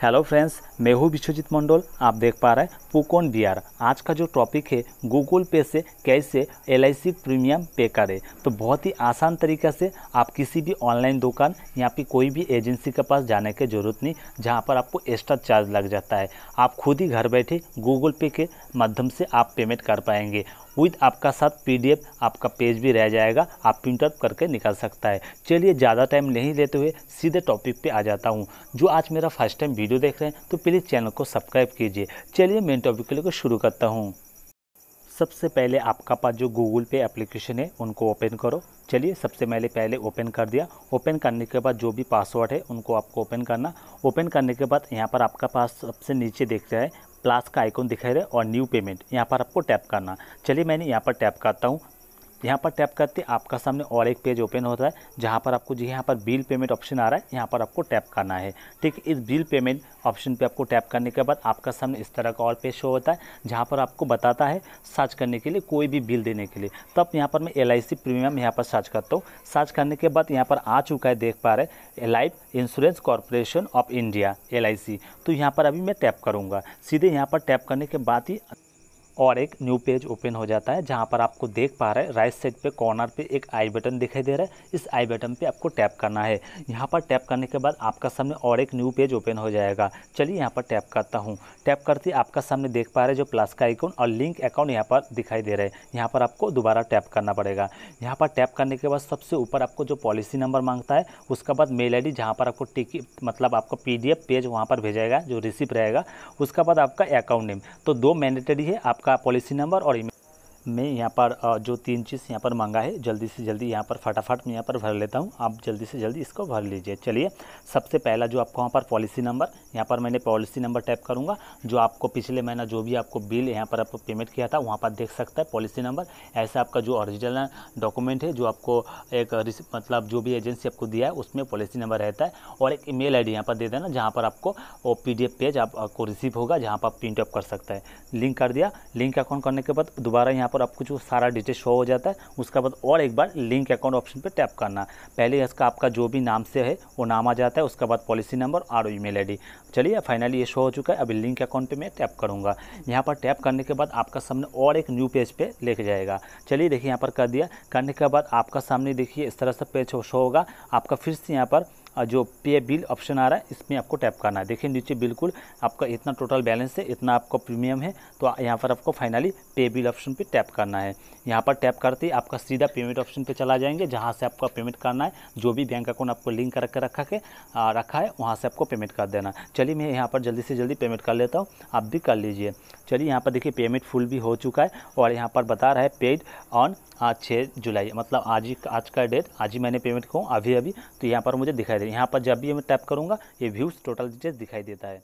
Hello friends मैं हूँ विश्वजीत मंडल, आप देख पा रहे हैं पुकोन बिहार आज का जो टॉपिक है गूगल पे से कैसे एलआईसी प्रीमियम पे करें। तो बहुत ही आसान तरीक़ा से आप किसी भी ऑनलाइन दुकान या फिर कोई भी एजेंसी के पास जाने की ज़रूरत नहीं, जहाँ पर आपको एक्स्ट्रा चार्ज लग जाता है। आप खुद ही घर बैठे गूगल पे के माध्यम से आप पेमेंट कर पाएँगे। विद आपका साथ पीडीएफ आपका पेज भी रह जाएगा, आप प्रिंट आउट करके निकाल सकता है। चलिए ज़्यादा टाइम नहीं लेते हुए सीधे टॉपिक पे आ जाता हूँ। जो आज मेरा फ़र्स्ट टाइम वीडियो देख रहे हैं तो प्लीज़ चैनल को सब्सक्राइब कीजिए। चलिए मेन टॉपिक के लिए शुरू करता हूँ। सबसे पहले आपका पास जो गूगल पे एप्लीकेशन है, उनको ओपन करो। चलिए सबसे पहले पहले ओपन कर दिया। ओपन करने के बाद जो भी पासवर्ड है, उनको आपको ओपन करना। ओपन करने के बाद यहाँ पर आपका पास सबसे नीचे देख रहे हैं प्लस का आइकॉन दिखाई दे और न्यू पेमेंट यहाँ पर आपको टैप करना। चलिए मैंने यहाँ पर टैप करता हूँ। यहाँ पर टैप करते आपका सामने और एक पेज ओपन होता है, जहाँ पर आपको जी यहाँ पर बिल पेमेंट ऑप्शन आ रहा है, यहाँ पर आपको टैप करना है। ठीक, इस बिल पेमेंट ऑप्शन पे आपको टैप करने के बाद आपका सामने इस तरह का और पेज शो होता है, जहाँ पर आपको बताता है सर्च करने के लिए कोई भी बिल देने के लिए। तब यहाँ पर मैं LIC प्रीमियम यहाँ पर सर्च करता हूँ। सर्च करने के बाद यहाँ पर आ चुका है, देख पा रहे life insurance corporation of India LIC तो यहाँ पर अभी मैं टैप करूँगा। सीधे यहाँ पर टैप करने के बाद ही और एक न्यू पेज ओपन हो जाता है, जहाँ पर आपको देख पा रहे राइट साइड पे कॉर्नर पे एक आई बटन दिखाई दे रहा है। इस आई बटन पे आपको टैप करना है। यहाँ पर टैप करने के बाद आपका सामने और एक न्यू पेज ओपन हो जाएगा। चलिए यहाँ पर टैप करता हूँ। टैप करते आपका सामने देख पा रहे जो प्लस का आइकॉन और लिंक अकाउंट यहाँ पर दिखाई दे रहे हैं। यहाँ पर आपको दोबारा टैप करना पड़ेगा। यहाँ पर टैप करने के बाद सबसे ऊपर आपको जो पॉलिसी नंबर माँगता है, उसके बाद मेल आई जहाँ पर आपको टिकट मतलब आपको पी पेज वहाँ पर भेजाएगा, जो रिसिप्ट रहेगा। उसके बाद आपका अकाउंट नेम तो दो मैंडेटरी है, आपका आपका पॉलिसी नंबर और मैं यहाँ पर जो तीन चीज़ यहाँ पर मांगा है, जल्दी से जल्दी यहाँ पर फटाफट मैं यहाँ पर भर लेता हूँ। आप जल्दी से जल्दी इसको भर लीजिए। चलिए, सबसे पहला जो आपको वहाँ पर पॉलिसी नंबर, यहाँ पर मैंने पॉलिसी नंबर टाइप करूँगा, जो आपको पिछले महीना जो भी आपको बिल यहाँ पर आप पेमेंट किया था, वहाँ पर देख सकता है पॉलिसी नंबर। ऐसा आपका जो ओरिजिनल डॉक्यूमेंट है, जो आपको एक मतलब जो भी एजेंसी आपको दिया है, उसमें पॉलिसी नंबर रहता है। और एक ईमेल आईडी यहाँ पर दे देना, जहाँ पर आपको वो पी पेज आपको रिसीव होगा, जहाँ पर आप प्रिंट ऑफ़ कर सकते हैं। लिंक कर दिया। लिंक अकाउंट करने के बाद दोबारा यहाँ पर आपको जो सारा डिटेल शो हो जाता है, उसके बाद और एक बार लिंक अकाउंट ऑप्शन पर टैप करना। पहले इसका आपका जो भी नाम से है, वो नाम आ जाता है, उसके बाद पॉलिसी नंबर और ईमेल आईडी चलिए फाइनली ये शो हो चुका है अभी लिंक अकाउंट पर मैं टैप करूँगा। यहाँ पर टैप करने के बाद आपका सामने और एक न्यू पेज पे लेके जाएगा। चलिए, देखिए यहाँ पर कर दिया। करने के बाद आपका सामने देखिए, इस तरह से पेज शो होगा। आपका फिर से यहाँ पर जो पे बिल ऑप्शन आ रहा है, इसमें आपको टैप करना है। देखिए, नीचे बिल्कुल आपका इतना टोटल बैलेंस है, इतना आपका प्रीमियम है तो यहाँ पर आपको फाइनली पे बिल ऑप्शन पे टैप करना है। यहाँ पर टैप करते ही आपका सीधा पेमेंट ऑप्शन पे चला जाएँगे, जहाँ से आपका पेमेंट करना है, जो भी बैंक अकाउंट आपको लिंक कर रखा के रखा है, वहाँ से आपको पेमेंट कर देना। चलिए, मैं यहाँ पर जल्दी से जल्दी पेमेंट कर लेता हूँ, आप भी कर लीजिए। चलिए, यहाँ पर देखिए पेमेंट फुल भी हो चुका है, और यहाँ पर बता रहा है पेड ऑन छः जुलाई मतलब आज ही, आज का डेट आज ही मैंने पेमेंट कहूँ अभी अभी तो यहाँ पर मुझे दिखाई दे यहाँ पर जब भी मैं टैप करूँगा ये व्यूज़ टोटल डिटेल्स दिखाई देता है।